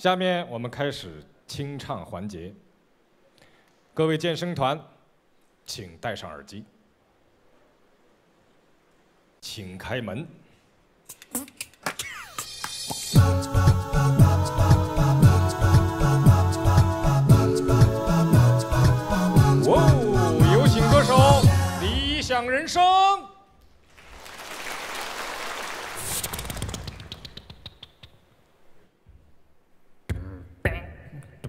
下面我们开始清唱环节。各位健身团，请戴上耳机，请开门。哦，有请歌手理想人生。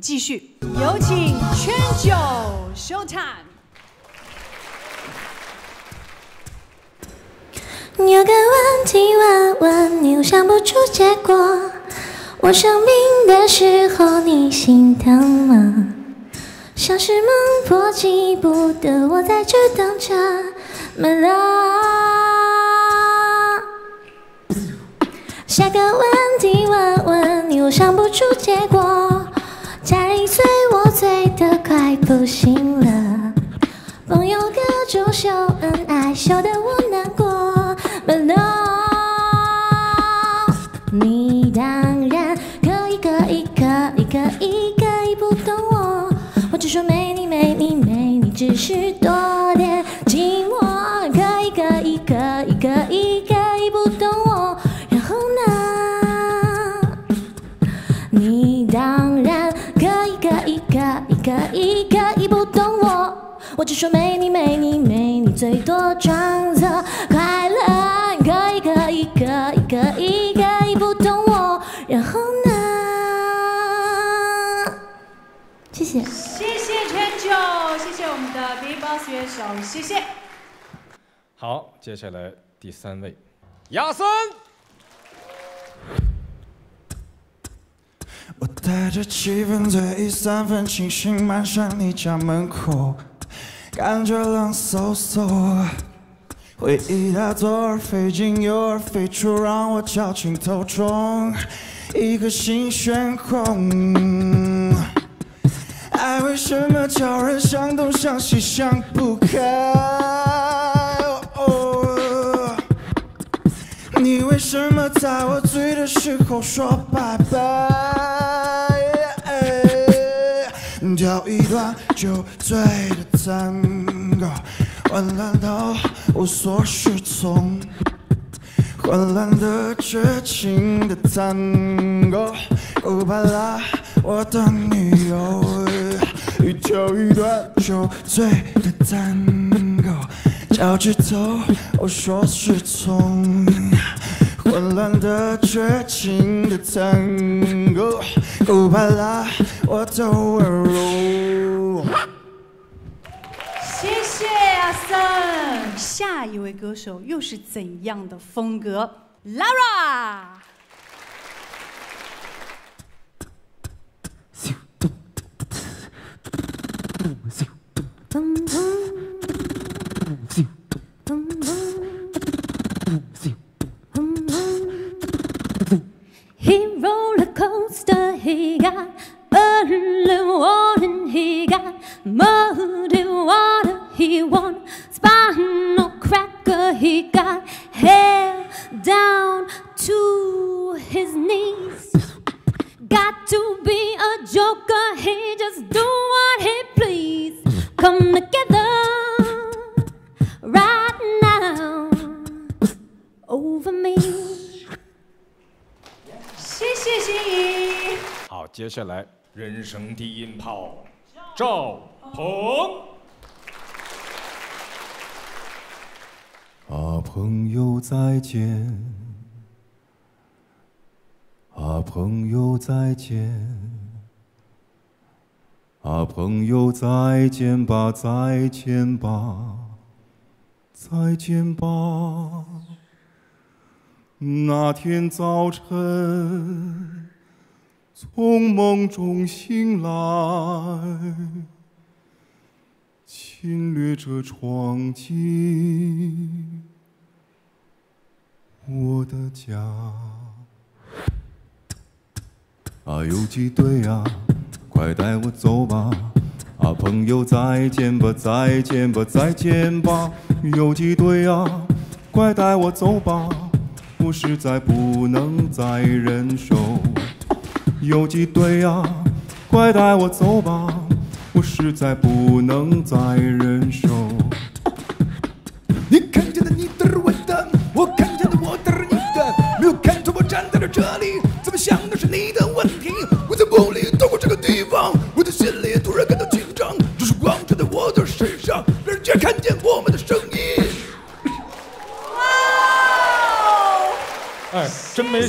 们继续，有请圈九 Showtime。有个问题问问你，又想不出结果。我生病的时候，你心疼吗？像是猛迫急不得，我在这等着。My love，下个问题问问你，又想不出结果。快不行了，朋友各种秀恩爱，秀得我只说没你，没你，没你，最多装作快乐。可以，可以，可以，可以，可以不懂我。然后呢？谢谢。谢谢圈九，谢谢我们的 B-box 乐手，谢谢。好，接下来第三位，亚森。我带着七分醉意，三分清醒，漫上你家门口，感觉冷飕飕。回忆它左耳飞进右耳飞出，让我绞尽头中，一颗心悬空。爱为什么叫人想东想西想不开？你为什么在我醉的时候说拜拜？跳一段酒醉的探戈，混乱到无所适从，混乱的绝情的探戈，欧巴拉，我的女友，一跳一段酒醉的探戈，脚趾头无所适从。混乱的、绝情的探戈，欧巴拉，我的温柔。谢谢阿森。下一位歌手又是怎样的风格？Lara。He roller coaster, he got early warning, he got muddy water, he won spinal cracker, he got hair down to his knees. Got to be a joker, he just do what he please. Come together 接下来人生低音炮，赵鹏。啊，朋友再见！啊，朋友再见！啊，朋友再见吧，再见吧，再见吧。那天早晨，从梦中醒来，侵略者闯进我的家。啊，游击队啊，快带我走吧！啊，朋友再见吧，再见吧，再见吧！游击队啊，快带我走吧！我实在不能再忍受。游击队啊，快带我走吧！我实在不能再忍受。你看见的你的是我的，我看见的我的是你的，没有看出我站在了这里，怎么想都是你的问题。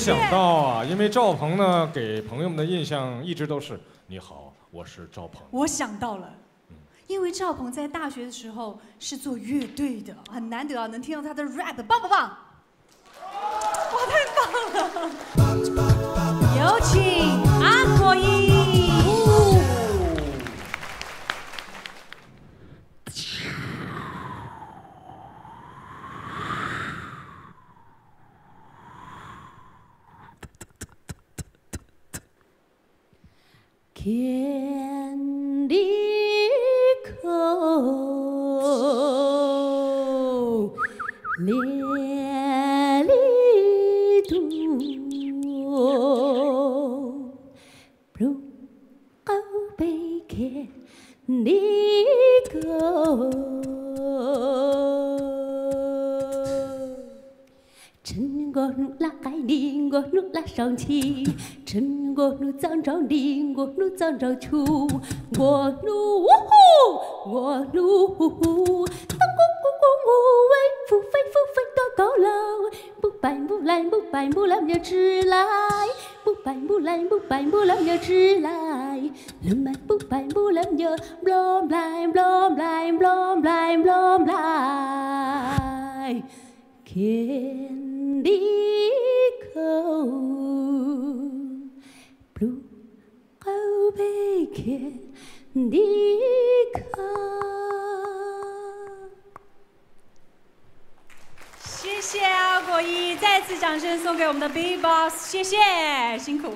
想到啊！因为赵鹏呢，给朋友们的印象一直都是“你好，我是赵鹏我想到了，因为赵鹏在大学的时候是做乐队的，很难得啊，能听到他的 rap，棒不棒？哇，太棒了！有请阿果一。天地口，烈里土，如高悲天地口。陈国奴拉海宁国奴拉上气，国奴藏着宁国奴藏着出，我奴呜呼，我奴呼呼，当公公公无为，富飞富飞多高楼，不败不来不败不来要吃来，不败不来不败不来要吃来，人们不败不来要 blom 来 blom 来 blom 来 blom 来。天地如。谢谢阿果一，再次掌声送给我们的 B Boss，谢谢，辛苦。